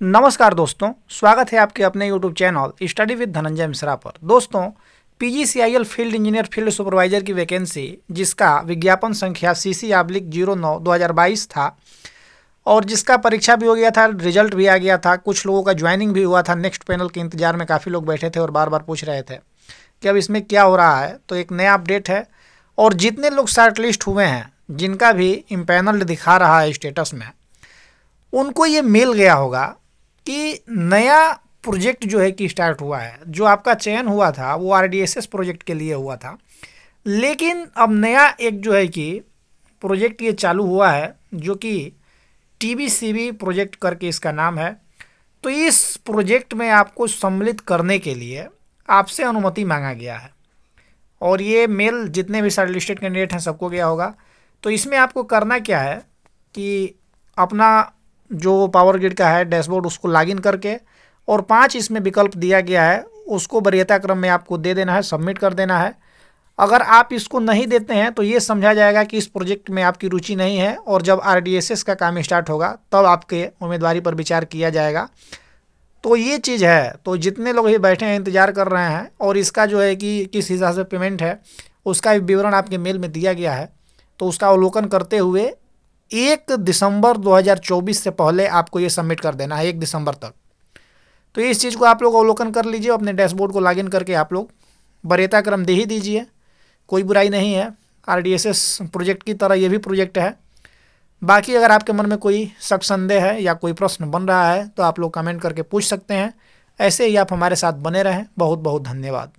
नमस्कार दोस्तों, स्वागत है आपके अपने YouTube channel study with Dhananjay Mishra पर। दोस्तों PGCIL field engineer field supervisor की वैकेंसी जिसका विज्ञापन संख्या सी सी आब्लिक ज़ीरो नौ दो हज़ार बाईस था, और जिसका परीक्षा भी हो गया था रिज़ल्ट भी आ गया था, कुछ लोगों का ज्वाइनिंग भी हुआ था नेक्स्ट पैनल के इंतज़ार में काफ़ी लोग बैठे थे और बार बार पूछ रहे थे कि अब इसमें क्या हो रहा है। तो एक नया अपडेट है, और जितने लोग शार्ट लिस्ट हुए हैं, जिनका भी इम्पैनल दिखा रहा है स्टेटस में, उनको ये मिल गया होगा। कि नया प्रोजेक्ट जो है कि स्टार्ट हुआ है, जो आपका चयन हुआ था, वो आरडीएसएस प्रोजेक्ट के लिए हुआ था। लेकिन अब नया एक जो है कि प्रोजेक्ट ये चालू हुआ है, जो कि टी प्रोजेक्ट करके इसका नाम है। तो इस प्रोजेक्ट में आपको सम्मिलित करने के लिए आपसे अनुमति मांगा गया है। और ये मेल जितने भी सारे लिस्टेड कैंडिडेट हैं, सबको गया होगा। तो इसमें आपको करना क्या है कि अपना जो पावर ग्रिड का है डैशबोर्ड उसको लॉगिन करके और पाँच इसमें विकल्प दिया गया है, उसको वरीयता क्रम में आपको दे देना है सबमिट कर देना है। अगर आप इसको नहीं देते हैं तो ये समझा जाएगा कि इस प्रोजेक्ट में आपकी रुचि नहीं है और जब आरडीएसएस का काम स्टार्ट होगा, तब आपके उम्मीदवारी पर विचार किया जाएगा। तो ये चीज़ है। तो जितने लोग ही बैठे हैं, इंतज़ार कर रहे हैं और इसका जो है कि किस हिसाब से पेमेंट है, उसका विवरण आपके मेल में दिया गया है। तो उसका अवलोकन करते हुए एक दिसंबर 2024 से पहले आपको ये सबमिट कर देना है, एक दिसंबर तक। तो इस चीज़ को आप लोग अवलोकन कर लीजिए, अपने डैशबोर्ड को लॉगिन करके आप लोग। बरेता क्रम दे ही दीजिए, कोई बुराई नहीं है। आरडीएसएस प्रोजेक्ट की तरह ये भी प्रोजेक्ट है। बाकी अगर आपके मन में कोई शक संदेह है या कोई प्रश्न बन रहा है तो आप लोग कमेंट करके पूछ सकते हैं। ऐसे ही आप हमारे साथ बने रहें। बहुत बहुत धन्यवाद।